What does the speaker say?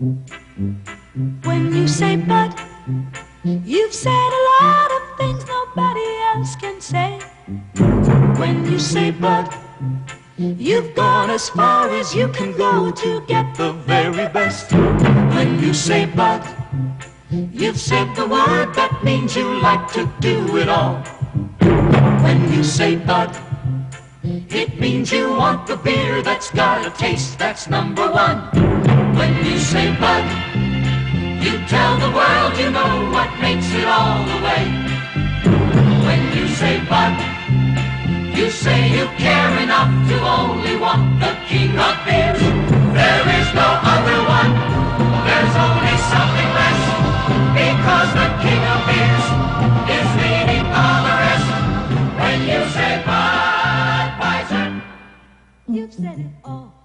When you say Bud, you've said a lot of things nobody else can say. When you say Bud, you've gone as far as you can go to get the very best. When you say Bud, you've said the word that means you like to do it all. When you say Bud, it means you want the beer that's got a taste that's number one. Tell the world you know what makes it all the way. When you say Bud, you say you care enough to only want the king of beers. There is no other one. There's only something less. Because the king of beers is leading all the rest. When you say but, Bison, you've said it all.